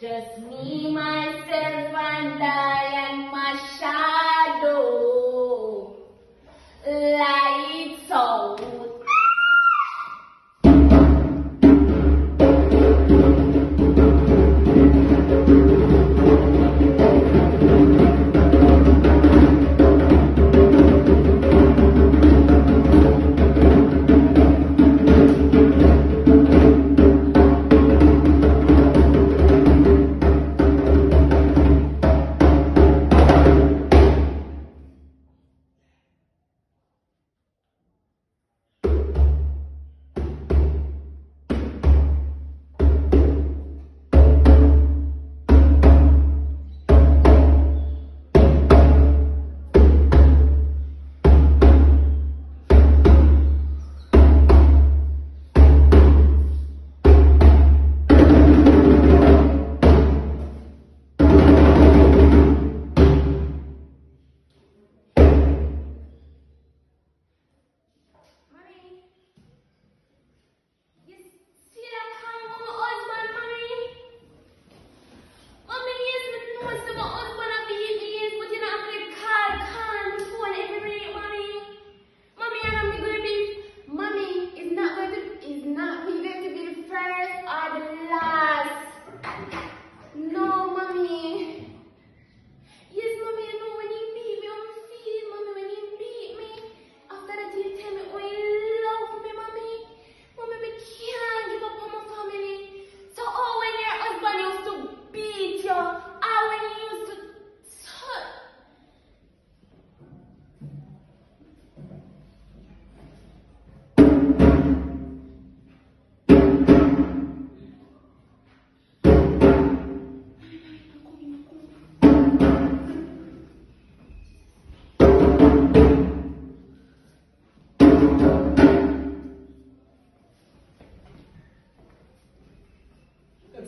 just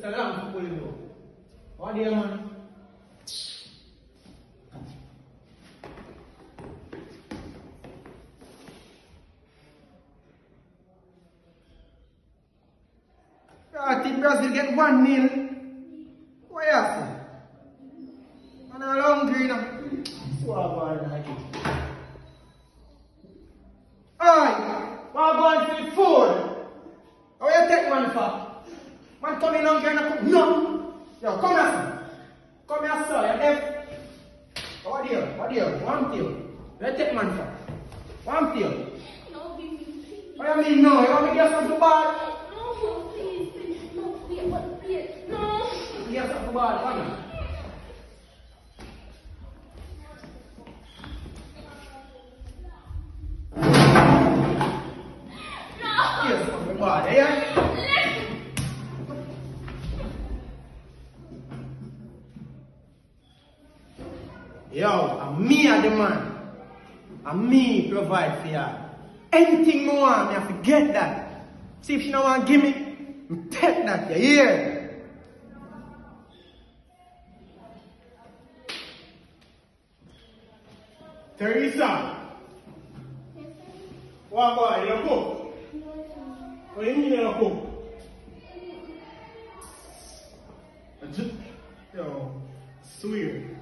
salam kule ndio wadi ama Atik Bras will get one nil. Why else? And a long green up. So I want to like it. Aye, what about the food? How you take one for? Mas também não ganha com. Não! Ó, começa! Começa, é deve. Olha here, olha here, one tail. Let's take man for. One tail. No, baby. What do you mean no? You want me to get something bad? Yo, I'm me a the man. And me provide for ya. Anything want, me have to that. See if she don't want to give me, me take that, you hear? Terissa. What boy, you cook? What do you mean you cook? Yo, swear.